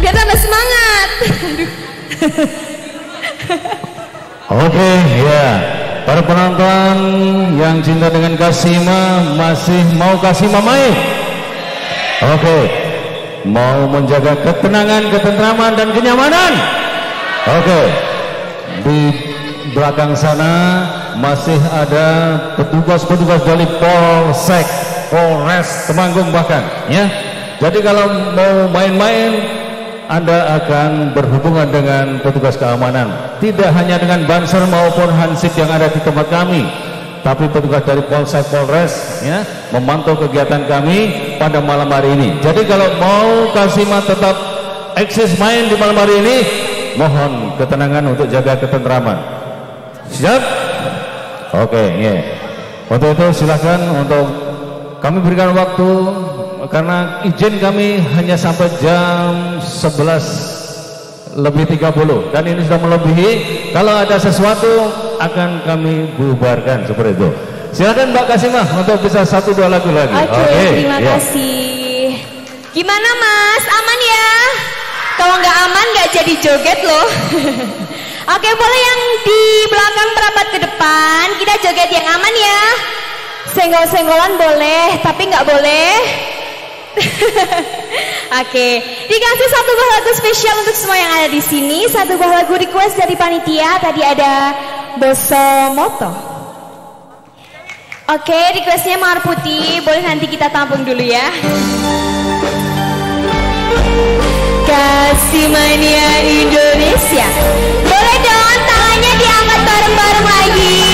Biar tambah semangat. Oke, ya. Para penonton yang cinta dengan Kasima masih mau Kasima main? Oke. Mau menjaga ketenangan, ketentraman dan kenyamanan? Oke. Di belakang sana masih ada petugas-petugas dari Polsek, Polres Temanggung bahkan, ya. Jadi kalau mau main-main anda akan berhubungan dengan petugas keamanan tidak hanya dengan banser maupun hansip yang ada di tempat kami tapi petugas dari Polsek Polres ya memantau kegiatan kami pada malam hari ini jadi kalau mau Kasima tetap eksis main di malam hari ini mohon ketenangan untuk jaga ketentraman siap oke okay, ya yeah. untuk itu silahkan untuk kami berikan waktu karena izin kami hanya sampai jam 11 lebih 30 dan ini sudah melebihi. Kalau ada sesuatu akan kami bubarkan seperti itu. Silakan Mbak Kasimah untuk bisa satu dua lagu lagi. Oke okay, okay, terima ya. kasih. Gimana Mas? Aman ya? Kalau nggak aman nggak jadi joget loh. Oke boleh yang di belakang merapat ke depan. Kita joget yang aman ya senggol-senggolan boleh tapi nggak boleh Oke, dikasih satu buah lagu spesial untuk semua yang ada di sini. Satu buah lagu request dari panitia. Tadi ada Bosomoto. Oke, requestnya Mawar Putih. Boleh nanti kita tampung dulu ya. Kasih mania Indonesia. Boleh dong tangannya diangkat bareng-bareng lagi.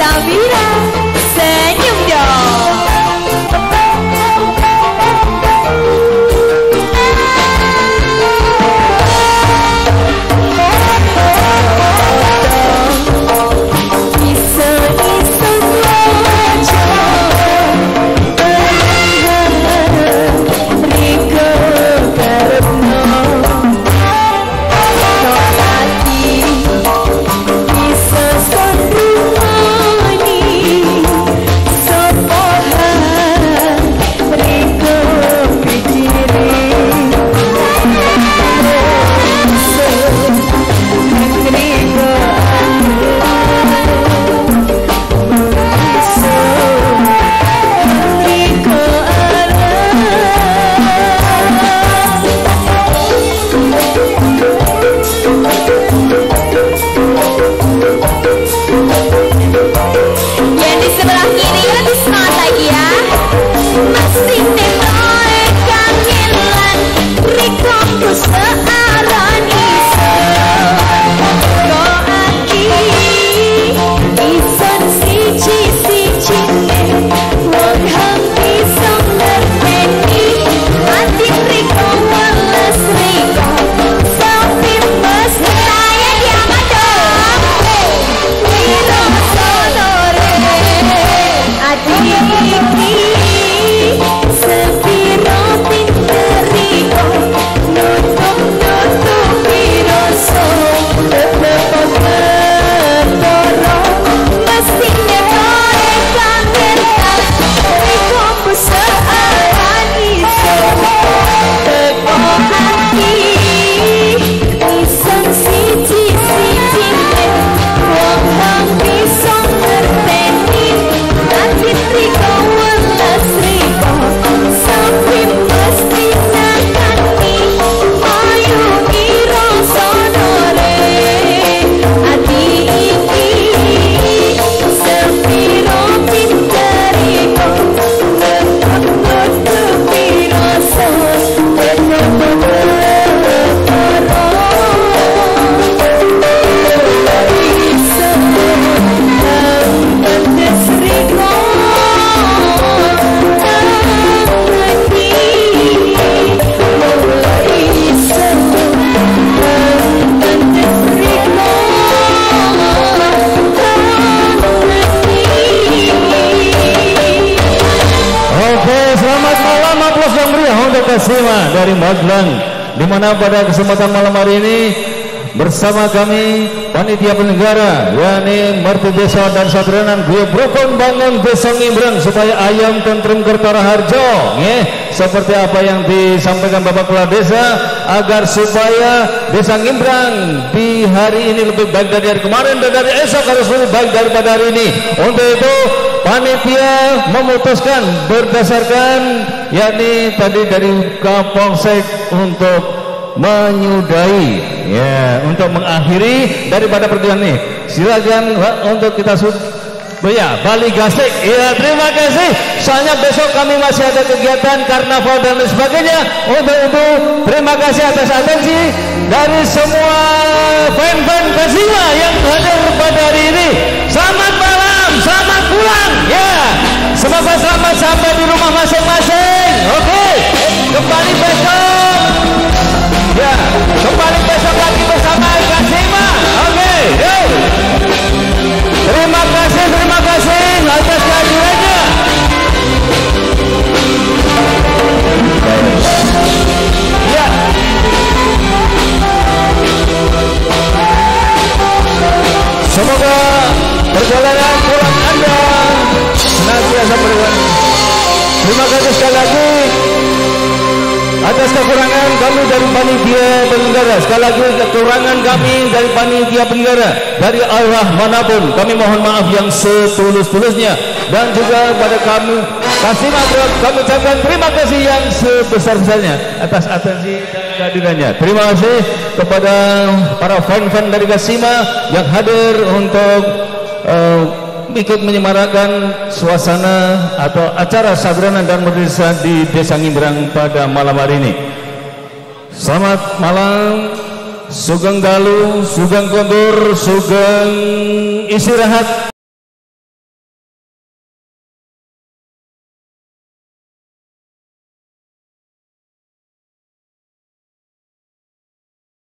David. Kasima dari Magelang di mana pada kesempatan malam hari ini bersama kami panitia penyelenggara yakni Merti Desa dan Sadranan gue Brokon bangun desa Ngimbrang supaya ayam tentrem kertara harjo seperti apa yang disampaikan Bapak Kepala Desa agar supaya desa Ngimbrang di hari ini lebih baik dari hari kemarin dan dari esok harus lebih baik daripada hari ini. Untuk itu panitia memutuskan berdasarkan yakni tadi dari Kapolsek untuk menyudahi ya untuk mengakhiri daripada perjuangan ini. Silakan untuk kita ya Bali Gasik ya terima kasih. Soalnya besok kami masih ada kegiatan karnaval dan sebagainya. Untuk itu terima kasih atas atensi sampai di rumah masing-masing? Oke kembali besok atas kekurangan kami dari panitia penyelenggara sekali lagi kekurangan kami dari panitia penyelenggara dari arah manapun kami mohon maaf yang setulus-tulusnya. Dan juga pada kami kasih maaf kami ucapkan terima kasih yang sebesar-besarnya atas atensi kehadirannya. Terima kasih kepada para fan-fan dari Kasima yang hadir untuk uh, ikut menyemarakan suasana atau acara sadranan dan berdesa di Desa Ngimbrang pada malam hari ini. Selamat malam, Sugeng Dalu, Sugeng Kondur, Sugeng Istirahat,